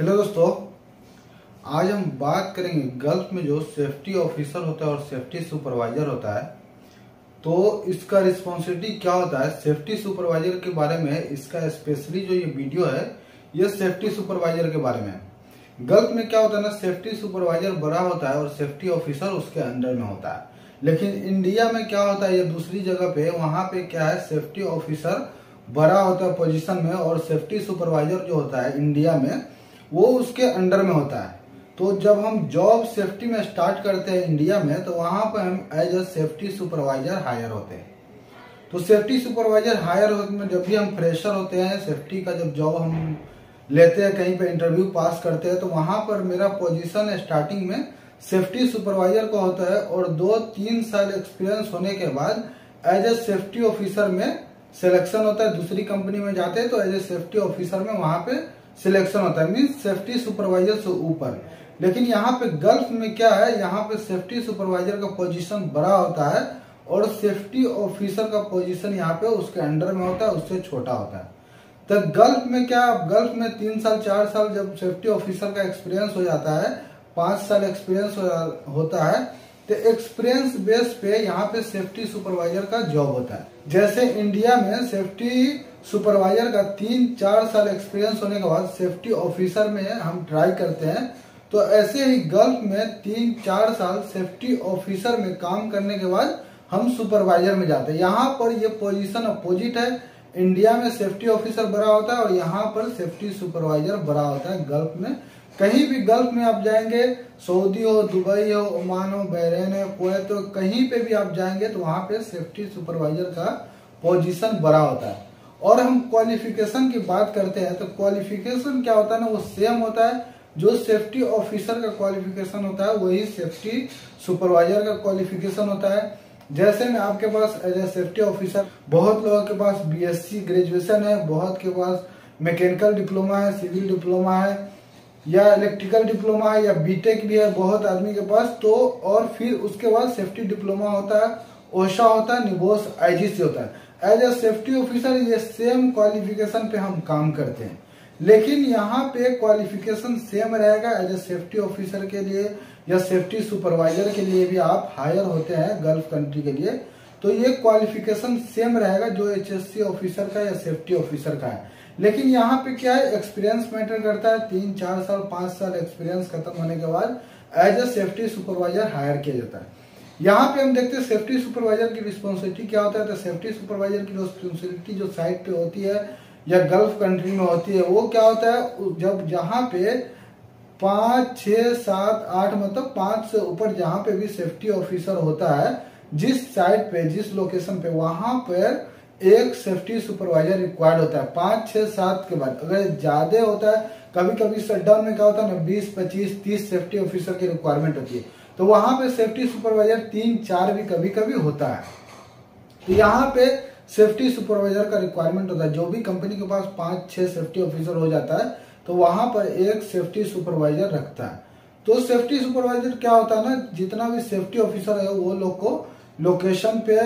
Hello दोस्तों, आज हम बात करेंगे गल्फ में जो सेफ्टी ऑफिसर होता है और सेफ्टी सुपरवाइजर होता है। तो इसका रिस्पॉन्सिबिलिटी क्या होता है? सेफ्टी सुपरवाइजर के बारे में, इसका स्पेशली जो ये वीडियो है, ये सेफ्टी सुपरवाइजर के बारे में गल्फ में क्या होता है ना सेफ्टी सुपरवाइजर बड़ा होता है और सेफ्टी ऑफिसर उसके अंडर में होता है। लेकिन इंडिया में क्या होता है, ये दूसरी जगह पे, वहाँ पे क्या है सेफ्टी ऑफिसर बड़ा होता है पोजीशन में और सेफ्टी सुपरवाइजर जो होता है इंडिया में वो उसके अंडर में होता है। तो जब हम जॉब सेफ्टी में स्टार्ट करते हैं इंडिया में तो वहाँ पर हम as a safety supervisor hire होते हैं। तो सेफ्टी सुपरवाइजर हायर होते में जब भी हम फ्रेशर होते हैं सेफ्टी का जब जॉब हम लेते हैं, कहीं पे इंटरव्यू पास करते हैं तो वहाँ पर मेरा पोजीशन स्टार्टिंग में सेफ्टी सुपरवाइजर का होता है और दो तीन साल एक्सपीरियंस होने के बाद एज ए सेफ्टी ऑफिसर में सिलेक्शन होता है। दूसरी कंपनी में जाते हैं तो एज ए सेफ्टी ऑफिसर में वहाँ पे सिलेक्शन होता है। मीन सेफ्टी सुपरवाइजर से ऊपर। लेकिन यहाँ पे गल्फ में क्या है? यहाँ पे सेफ्टी सुपरवाइजर का पोजीशन बड़ा होता है और सेफ्टी ऑफिसर का पोजीशन यहाँ पे उसके अंडर में होता है उससे छोटा होता है। तो गल्फ में क्या गल्फ में तीन साल चार साल जब सेफ्टी ऑफिसर का एक्सपीरियंस हो जाता है पाँच साल एक्सपीरियंस हो, होता है तो एक्सपीरियंस बेस पे यहाँ पे सेफ्टी सुपरवाइजर का जॉब होता है। जैसे इंडिया में सेफ्टी सुपरवाइजर का तीन चार साल एक्सपीरियंस होने के बाद सेफ्टी ऑफिसर में हम ट्राई करते हैं। तो ऐसे ही गल्फ में तीन चार साल सेफ्टी ऑफिसर में काम करने के बाद हम सुपरवाइजर में जाते हैं। यहाँ पर ये पोजीशन अपोजिट है। इंडिया में सेफ्टी ऑफिसर बड़ा होता है और यहाँ पर सेफ्टी सुपरवाइजर बड़ा होता है गल्फ में। कहीं भी गल्फ में आप जाएँगे सऊदी हो दुबई हो ओमान हो बहरेन हो कुवैत हो, कहीं पे भी आप जाएँगे तो वहाँ पे सेफ्टी सुपरवाइजर का पोजीशन बड़ा होता है। और हम क्वालिफिकेशन की बात करते हैं तो क्वालिफिकेशन क्या होता है ना, वो सेम होता है, जो सेफ्टी ऑफिसर का क्वालिफिकेशन होता है, वही सेफ्टी सुपरवाइजर का क्वालिफिकेशन होता है। जैसे में आपके पास एज ए सेफ्टी ऑफिसर बहुत लोगों के पास बीएससी ग्रेजुएशन है, बहुत के पास मैकेनिकल डिप्लोमा है सिविल डिप्लोमा है, या इलेक्ट्रिकल डिप्लोमा है, या बीटेक भी है, बहुत आदमी के पास तो और फिर उसके बाद सेफ्टी डिप्लोमा होता है ओशा होता है, निबोस आईजीसी होता है। एज ए सेफ्टी ऑफिसर ये सेम क्वालिफिकेशन पे हम काम करते हैं। लेकिन यहाँ पे क्वालिफिकेशन सेम रहेगा एज ए सेफ्टी ऑफिसर के लिए या सेफ्टी सुपरवाइजर के लिए भी आप हायर होते हैं गल्फ कंट्री के लिए। तो ये क्वालिफिकेशन सेम रहेगा जो एचएससी ऑफिसर का या सेफ्टी ऑफिसर का है। लेकिन यहाँ पे क्या है? एक्सपीरियंस मैटर करता है। तीन, चार साल, पाँच साल एक्सपीरियंस खत्म होने के बाद as a safety supervisor hire किया जाता है। यहाँ पे हम देखते हैं सेफ्टी सुपरवाइजर की रिस्पॉन्सिबिलिटी क्या होता है? तो सेफ्टी सुपरवाइजर की रिस्पॉन्सिबिलिटी जो साइट पे होती है या गल्फ कंट्री में होती है, वो क्या होता है? जब जहाँ पे पाँच छ सात, आठ मतलब पाँच से ऊपर जहाँ पे भी सेफ्टी ऑफिसर होता है, जिस साइट पे, जिस लोकेशन पे, वहाँ पर एक सेफ्टी सुपरवाइजर रिक्वायर्ड होता है। पाँच, छह, सात के बाद अगर ज़्यादा होता है कभी कभी शटडाउन में क्या होता है ना, बीस, पच्चीस, तीस सेफ्टी ऑफिसर की रिक्वायरमेंट होती है। तो वहाँ पे सेफ्टी सुपरवाइजर तीन, चार भी कभी कभी होता है। तो यहाँ पे सेफ्टी सुपरवाइजर का रिक्वायरमेंट होता है। जो भी कंपनी के पास पाँच, छह सेफ्टी ऑफिसर हो जाता है तो वहाँ पर एक सेफ्टी सुपरवाइजर रखता है। तो सेफ्टी सुपरवाइजर क्या होता है ना, जितना भी सेफ्टी ऑफिसर है, वो लोग को लोकेशन पे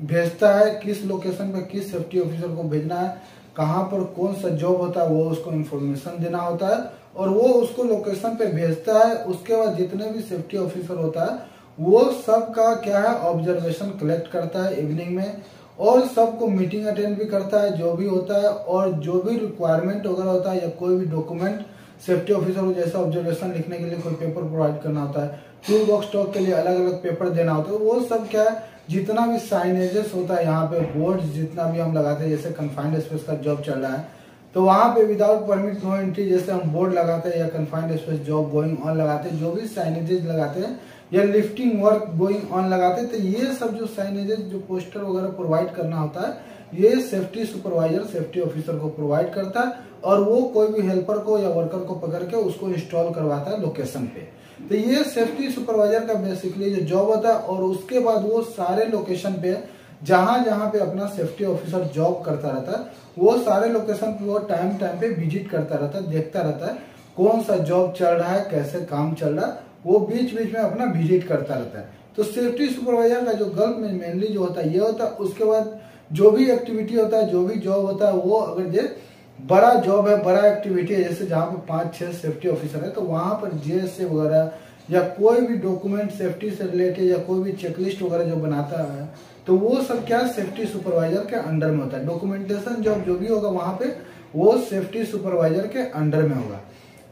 भेजता है, किस लोकेशन पे किस सेफ्टी ऑफिसर को भेजना है। कहाँ पर कौन सा जॉब होता है, वो उसको इन्फॉर्मेशन देना होता है और वो उसको लोकेशन पे भेजता है। उसके बाद जितने भी सेफ्टी ऑफिसर होता है, वो सब का क्या है ऑब्जर्वेशन कलेक्ट करता है इवनिंग में और सबको मीटिंग अटेंड भी करता है, जो भी होता है और जो भी रिक्वायरमेंट वगैरह होता है या कोई भी डॉक्यूमेंट सेफ्टी ऑफिसर को जैसा ऑब्जर्वेशन लिखने के लिए कोई पेपर प्रोवाइड करना होता है टूल बॉक्स स्टॉक के लिए अलग अलग पेपर देना होता है, वो सब क्या है जितना भी साइनेजेस होता है, यहाँ पे बोर्ड जितना भी हम लगाते हैं, जैसे कन्फाइंड स्पेस का जॉब चल रहा है तो वहाँ पे विदाउट परमिट नो एंट्री जैसे हम बोर्ड लगाते हैं या confined space job going on लगाते हैं, जो भी साइनेजेस लगाते हैं, या लिफ्टिंग वर्क गोइंग ऑन लगाते हैं तो ये सब जो साइनेजेस जो पोस्टर वगैरह प्रोवाइड करना होता है ये सेफ्टी सुपरवाइजर सेफ्टी ऑफिसर को प्रोवाइड करता है और वो कोई भी हेल्पर को या वर्कर को पकड़ के उसको इंस्टॉल करवाता है लोकेशन पे। तो ये सेफ्टी सुपरवाइजर का बेसिकली जो जॉब होता है और उसके बाद वो सारे लोकेशन पे, जहाँ जहाँ पे अपना सेफ्टी ऑफिसर जॉब करता रहता है, वो सारे लोकेशन पे वो टाइम टाइम पे विज़िट करता रहता है, देखता रहता है कौन सा जॉब चल रहा है, कैसे काम चल रहा है, वो बीच बीच में अपना विज़िट करता रहता है। तो सेफ्टी सुपरवाइजर का जो गल्फ में मेनली जो होता है, ये होता है, उसके बाद जो भी एक्टिविटी होता है, जो भी जॉब होता है, वो अगर जे बड़ा जॉब है, बड़ा एक्टिविटी है, जैसे जहाँ पे पाँच, छह सेफ्टी ऑफिसर है तो वहाँ पर जीएसए वगैरह या कोई भी डॉक्यूमेंट सेफ्टी से रिलेटेड या कोई भी चेकलिस्ट वगैरह जो बनाता है तो वो सब क्या सेफ्टी सुपरवाइजर के अंडर में होता है। डॉक्यूमेंटेशन जॉब जो भी होगा वहाँ पे, वो सेफ्टी सुपरवाइजर के अंडर में होगा।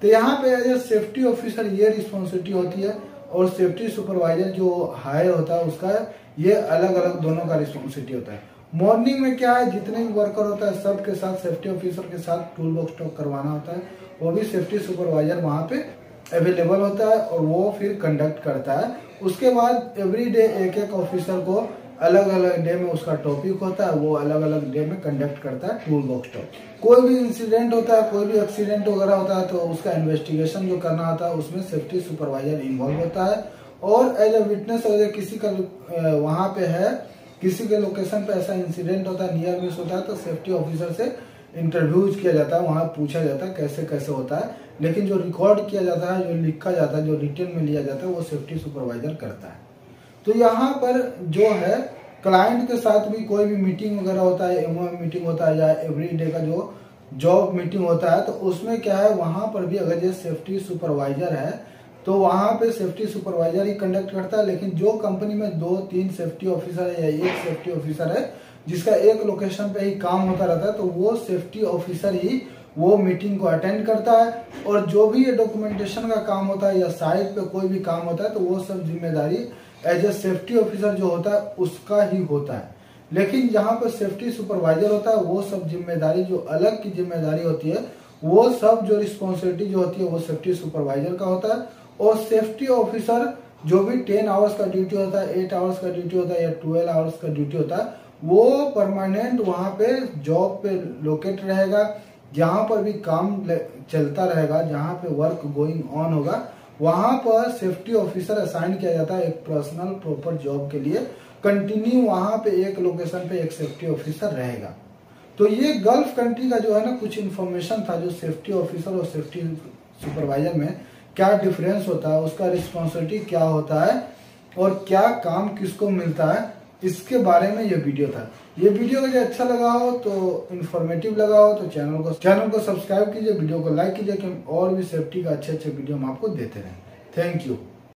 तो यहाँ पे एज ए सेफ्टी ऑफिसर ये रिस्पॉन्सिबिलिटी होती है और सेफ्टी सुपरवाइजर जो हायर होता है, उसका ये अलग अलग दोनों का रिस्पॉन्सिबिलिटी होता है। मॉर्निंग में क्या है? जितने भी वर्कर होता है, सबके साथ सेफ्टी ऑफिसर के साथ टूल बॉक्स टॉक करवाना होता है। वो भी सेफ्टी सुपरवाइजर वहाँ पे अवेलेबल होता है और वो फिर कंडक्ट करता है। उसके बाद एवरी डे एक एक ऑफिसर को अलग अलग डे में उसका टॉपिक होता है, वो अलग अलग डे में कंडक्ट करता है टूल बॉक्स टॉक कोई भी इंसिडेंट होता है, कोई भी एक्सीडेंट वगैरह होता है तो उसका इन्वेस्टिगेशन जो करना होता है, उसमें सेफ्टी सुपरवाइजर इन्वॉल्व होता है। और एज ए विटनेस अगर किसी का वहाँ पे है किसी के लोकेशन पे ऐसा इंसिडेंट होता है नियर मिस होता है तो सेफ्टी ऑफिसर से इंटरव्यूज़ किया जाता है, वहाँ पूछा जाता है कैसे कैसे होता है। लेकिन जो रिकॉर्ड किया जाता है, जो लिखा जाता है, जो रिटर्न में लिया जाता है, वो सेफ्टी सुपरवाइजर करता है। तो यहाँ पर जो है क्लाइंट के साथ भी कोई भी मीटिंग वगैरह होता है एमओएम मीटिंग होता है या एवरी डे का जो जॉब मीटिंग होता है तो उसमें क्या है, वहाँ पर भी अगर जैसे सेफ्टी सुपरवाइजर है तो वहाँ पे सेफ्टी सुपरवाइजर ही कंडक्ट करता है, लेकिन जो कंपनी में दो, तीन सेफ्टी ऑफिसर है या एक सेफ्टी ऑफिसर है, जिसका एक लोकेशन पे ही काम होता रहता है तो वो सेफ्टी ऑफिसर ही वो मीटिंग को अटेंड करता है। और जो भी ये डॉक्यूमेंटेशन का काम होता है या साइट पे कोई भी काम होता है तो वो सब ज़िम्मेदारी एज ए सेफ्टी ऑफिसर जो होता है, उसका ही होता है। लेकिन जहाँ पर सेफ्टी सुपरवाइजर होता है, वो सब ज़िम्मेदारी जो अलग की ज़िम्मेदारी होती है, वो सब जो रिस्पॉन्सिबिलिटी जो होती है, वो सेफ्टी सुपरवाइजर का होता है। और सेफ्टी ऑफिसर जो भी टेन आवर्स का ड्यूटी होता है एट आवर्स का ड्यूटी होता है या ट्वेल्व आवर्स का ड्यूटी होता है, वो परमानेंट वहाँ पे जॉब पे लोकेट रहेगा, जहाँ पर भी काम चलता रहेगा, जहाँ पे वर्क गोइंग ऑन होगा, वहाँ पर सेफ्टी ऑफिसर असाइन किया जाता है एक पर्सनल प्रॉपर जॉब के लिए कंटिन्यू वहाँ पे एक लोकेशन पे एक सेफ्टी ऑफिसर रहेगा। तो ये गल्फ कंट्री का जो है ना, कुछ इन्फॉर्मेशन था जो सेफ्टी ऑफिसर और सेफ्टी सुपरवाइजर में क्या डिफरेंस होता है, उसका रिस्पॉन्सिबिलिटी क्या होता है और क्या काम किसको मिलता है, इसके बारे में ये वीडियो था। ये वीडियो अगर अच्छा लगा हो तो इन्फॉर्मेटिव लगा हो तो चैनल को चैनल को सब्सक्राइब कीजिए वीडियो को लाइक कीजिए कि और भी सेफ्टी का अच्छे अच्छे वीडियो हम आपको देते रहें। Thank you